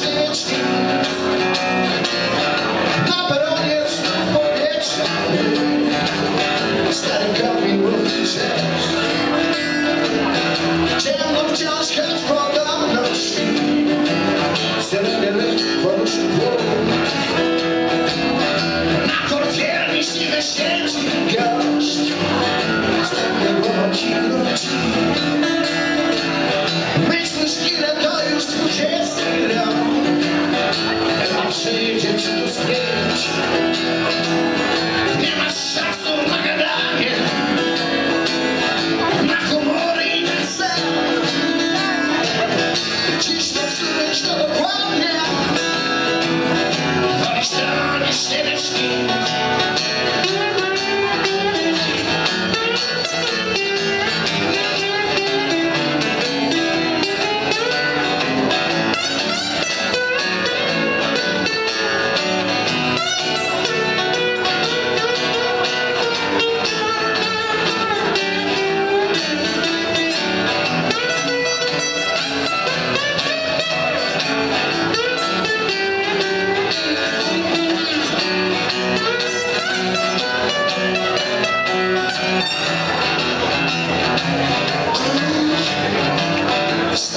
to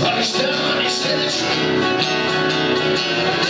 Pakistan is the truth.